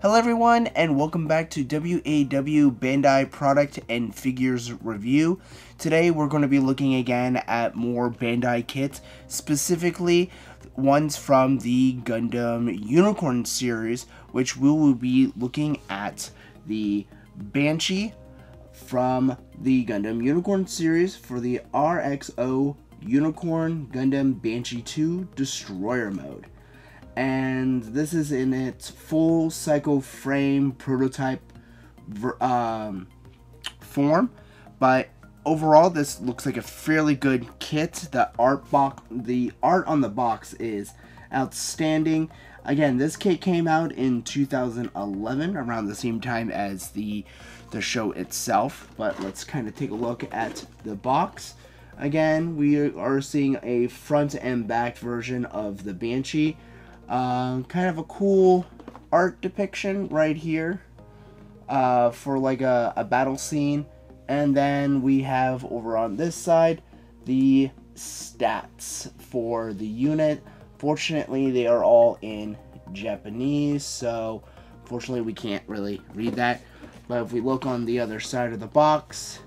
Hello everyone and welcome back to WAW Bandai Product and Figures Review. Today we're going to be looking again at more Bandai kits, specifically ones from the Gundam Unicorn series, which we will be looking at the Banshee from the Gundam Unicorn series for the RX-0 Unicorn Gundam Banshee 2 Destroyer mode and this is in its full Psycho Frame prototype um, form. But overall, this looks like a fairly good kit. The art box, the art on the box is outstanding. Again, this kit came out in 2011, around the same time as the the show itself. But let's kind of take a look at the box. Again, we are seeing a front and back version of the Banshee um, kind of a cool art depiction right here uh, for like a, a battle scene. And then we have over on this side the stats for the unit. Fortunately, they are all in Japanese, so fortunately we can't really read that. But if we look on the other side of the box,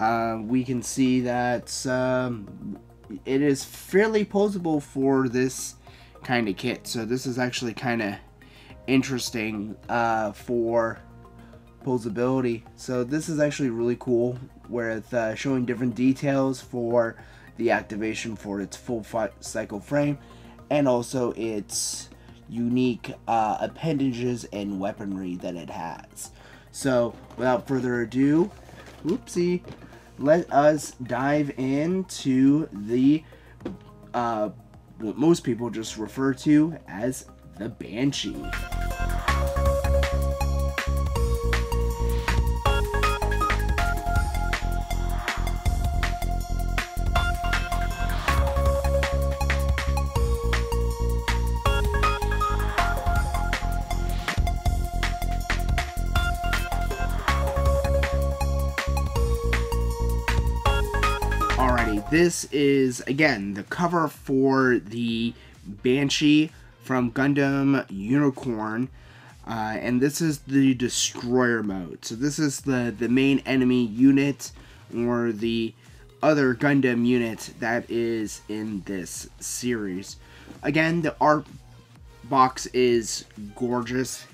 uh, we can see that um, it is fairly posable for this kind of kit. So this is actually kind of interesting uh, for posability. So this is actually really cool with uh, showing different details for the activation for its full psycho frame and also its unique uh, appendages and weaponry that it has. So without further ado, whoopsie, let us dive into the uh, what most people just refer to as the Banshee. This is, again, the cover for the Banshee from Gundam Unicorn. Uh, and this is the Destroyer mode. So this is the, the main enemy unit or the other Gundam unit that is in this series. Again, the art box is gorgeous.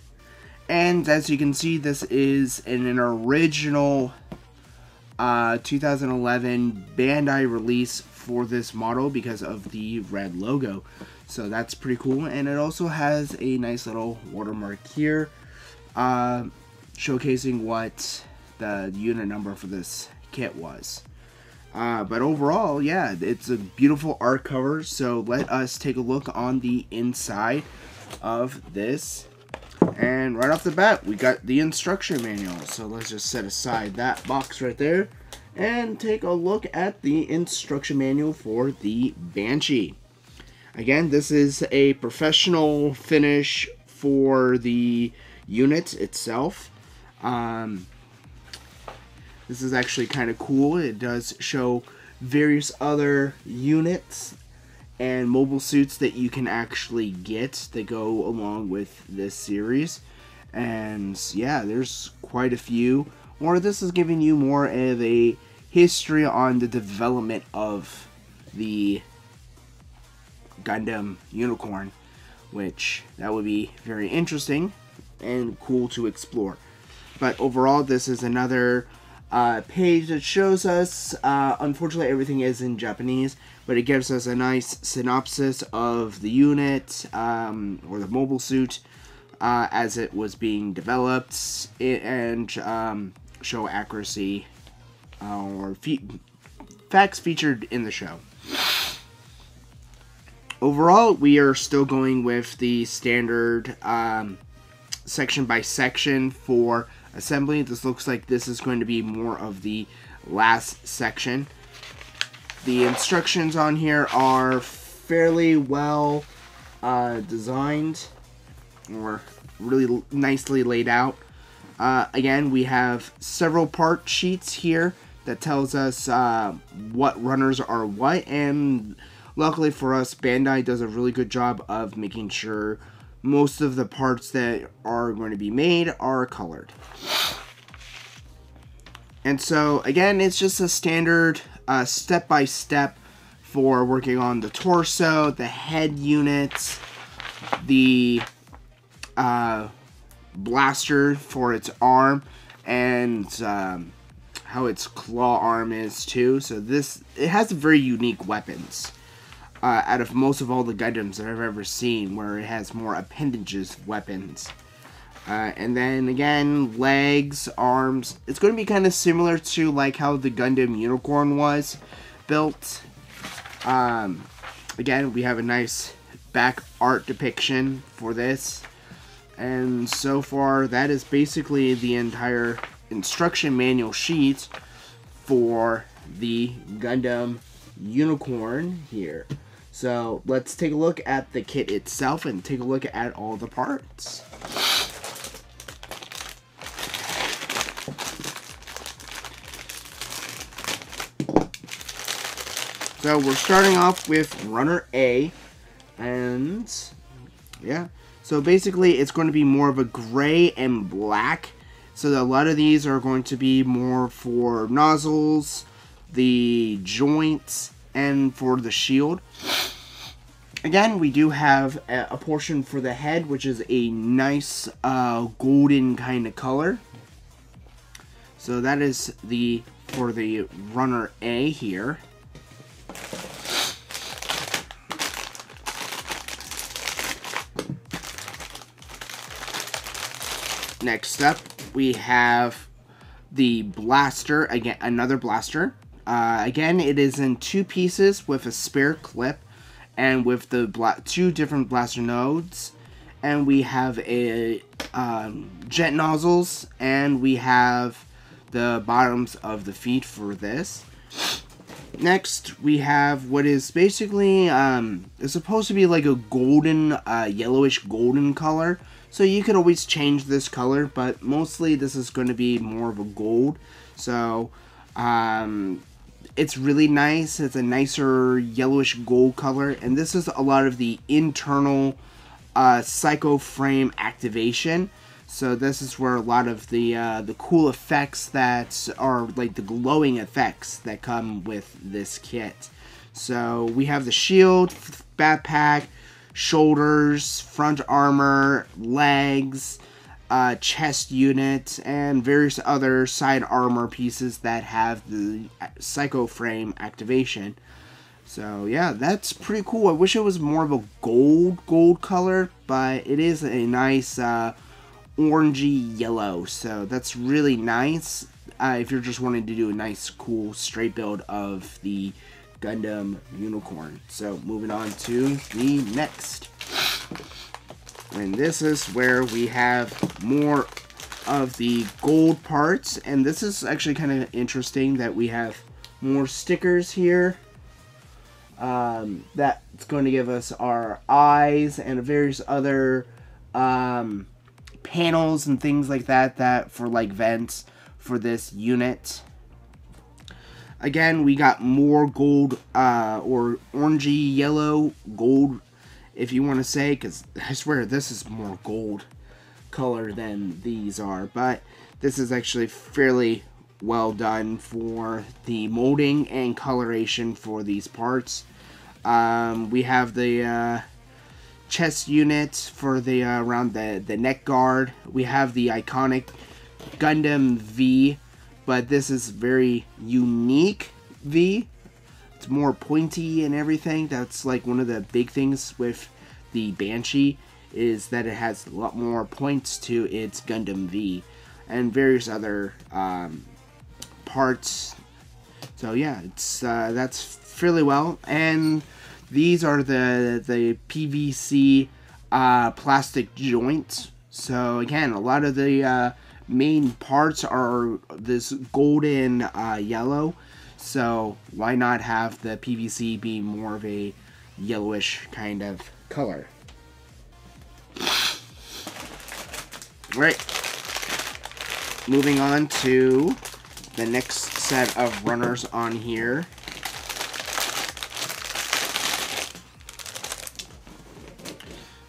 And as you can see, this is an, an original uh, 2011 Bandai release for this model because of the red logo. So that's pretty cool. And it also has a nice little watermark here uh, showcasing what the unit number for this kit was. Uh, but overall, yeah, it's a beautiful art cover. So let us take a look on the inside of this and right off the bat, we got the instruction manual. So let's just set aside that box right there and take a look at the instruction manual for the Banshee. Again, this is a professional finish for the unit itself. Um, this is actually kind of cool. It does show various other units and mobile suits that you can actually get that go along with this series. And yeah, there's quite a few. Or this is giving you more of a history on the development of the Gundam Unicorn, which that would be very interesting and cool to explore. But overall, this is another uh, page that shows us, uh, unfortunately everything is in Japanese, but it gives us a nice synopsis of the unit, um, or the mobile suit, uh, as it was being developed, and um, show accuracy, uh, or fe facts featured in the show. Overall, we are still going with the standard um, section by section for assembly. This looks like this is going to be more of the last section. The instructions on here are fairly well uh, designed or really nicely laid out. Uh, again, we have several part sheets here that tells us uh, what runners are what and luckily for us Bandai does a really good job of making sure most of the parts that are going to be made are colored. And so, again, it's just a standard uh, step-by-step for working on the torso, the head units, the uh, blaster for its arm, and um, how its claw arm is too. So this, it has very unique weapons. Uh, out of most of all the Gundams that I've ever seen, where it has more appendages weapons. Uh, and then again, legs, arms. It's going to be kind of similar to like how the Gundam Unicorn was built. Um, again, we have a nice back art depiction for this. And so far, that is basically the entire instruction manual sheet for the Gundam Unicorn here. So let's take a look at the kit itself and take a look at all the parts. So we're starting off with runner A, and yeah. So basically, it's going to be more of a gray and black. So a lot of these are going to be more for nozzles, the joints, and for the shield. Again, we do have a, portion for the head, which is a nice uh, golden kind of color. So that is the for the runner A here. Next up, we have the blaster, again, another blaster. Uh, again, it is in two pieces with a spare clip and with the two different blaster nodes. And we have a um, jet nozzles and we have the bottoms of the feet for this. Next, we have what is basically, um, it's supposed to be like a golden, uh, yellowish golden color. So you could always change this color, but mostly this is going to be more of a gold. So, um, it's really nice. It's a nicer yellowish gold color. And this is a lot of the internal uh, psycho frame activation. So this is where a lot of the uh, the cool effects that are like the glowing effects that come with this kit. So we have the shield, backpack, shoulders, front armor, legs, uh, chest unit, and various other side armor pieces that have the Psycho Frame activation. So yeah, that's pretty cool. I wish it was more of a gold, gold color, but it is a nice uh, orangey yellow. So that's really nice uh, if you're just wanting to do a nice, cool, straight build of the Gundam Unicorn. So moving on to the next. And this is where we have more of the gold parts. And this is actually kind of interesting that we have more stickers here. Um, that's going to give us our eyes and various other um, panels and things like that that for like vents for this unit. Again, we got more gold uh, or orangey yellow gold, if you want to say, because I swear this is more gold color than these are. But this is actually fairly well done for the molding and coloration for these parts. Um, we have the uh, chest unit for the uh, around the the neck guard. We have the iconic Gundam V but this is very unique V. It's more pointy and everything. That's like one of the big things with the Banshee is that it has a lot more points to its Gundam V and various other um, parts. So yeah, it's uh, that's fairly well. And these are the the PVC uh, plastic joints. So again, a lot of the uh, main parts are this golden uh, yellow. So why not have the PVC be more of a yellowish kind of color? Right. Moving on to the next set of runners on here.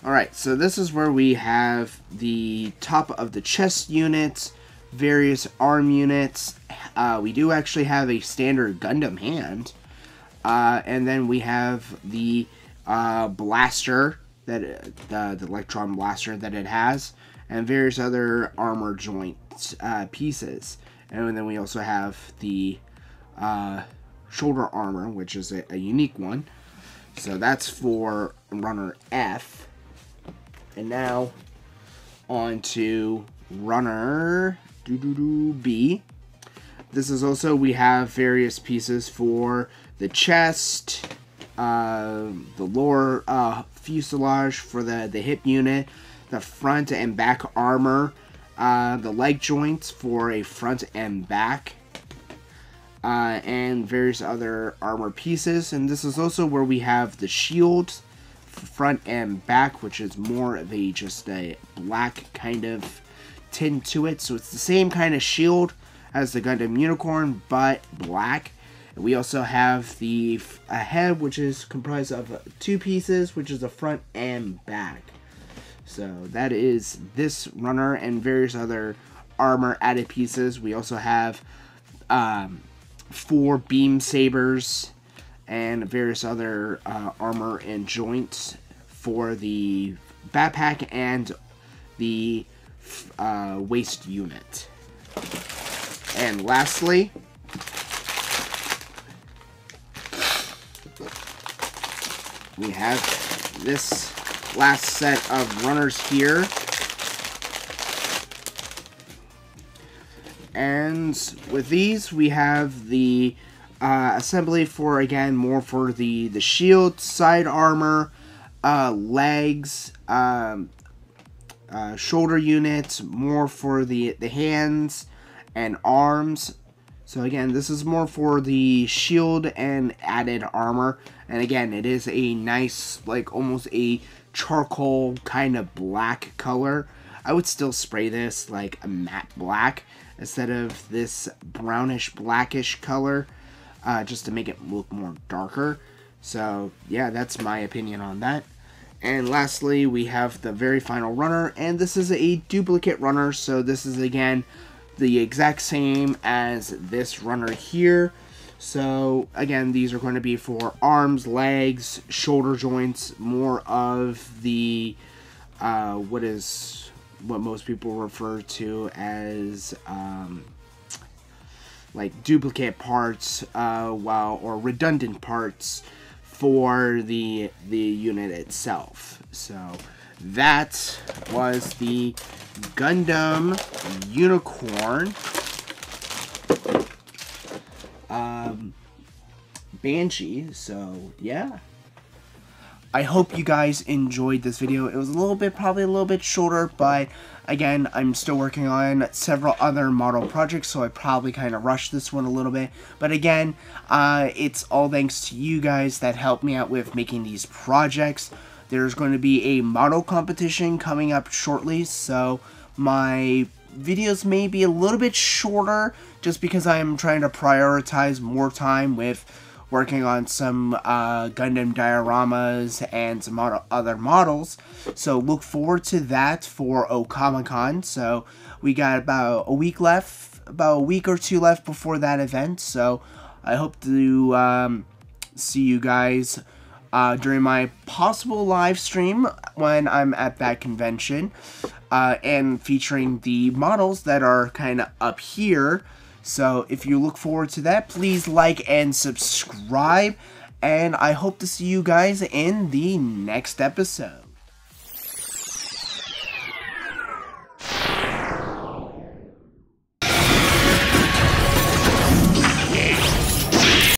Alright, so this is where we have the top of the chest units, various arm units. Uh, we do actually have a standard Gundam hand. Uh, and then we have the uh, blaster, that the, the electron blaster that it has, and various other armor joint uh, pieces. And then we also have the uh, shoulder armor, which is a, a unique one. So that's for runner F. And now on to runner B. This is also, we have various pieces for the chest, uh, the lower uh, fuselage for the, the hip unit, the front and back armor, uh, the leg joints for a front and back, uh, and various other armor pieces. And this is also where we have the shield front and back, which is more of a just a black kind of tint to it. So it's the same kind of shield as the Gundam Unicorn, but black. We also have the a head, which is comprised of two pieces, which is the front and back. So that is this runner and various other armor added pieces. We also have um, four beam sabers and various other uh, armor and joints for the backpack and the uh, waist unit. And lastly, we have this last set of runners here. And with these, we have the uh, assembly for, again, more for the, the shield, side armor, uh, legs, um, uh, shoulder units, more for the, the hands and arms. So again, this is more for the shield and added armor. And again, it is a nice, like almost a charcoal kind of black color. I would still spray this like a matte black instead of this brownish blackish color uh, just to make it look more darker. So yeah, that's my opinion on that. And lastly, we have the very final runner, and this is a duplicate runner, so this is again the exact same as this runner here. So again, these are going to be for arms, legs, shoulder joints, more of the uh, what is what most people refer to as um, like duplicate parts, uh, while or redundant parts for the the unit itself. So that was the Gundam Unicorn um, Banshee. So yeah. I hope you guys enjoyed this video. It was a little bit, probably a little bit shorter, but again, I'm still working on several other model projects, so I probably kind of rushed this one a little bit. But again, uh, it's all thanks to you guys that helped me out with making these projects. There's going to be a model competition coming up shortly, so my videos may be a little bit shorter just because I am trying to prioritize more time with working on some uh, Gundam dioramas and some other models. So look forward to that for Okamicon. So we got about a week left, about a week or two left before that event. So I hope to um, see you guys uh, during my possible live stream when I'm at that convention. Uh, and featuring the models that are kind of up here so if you look forward to that, please like and subscribe. And I hope to see you guys in the next episode.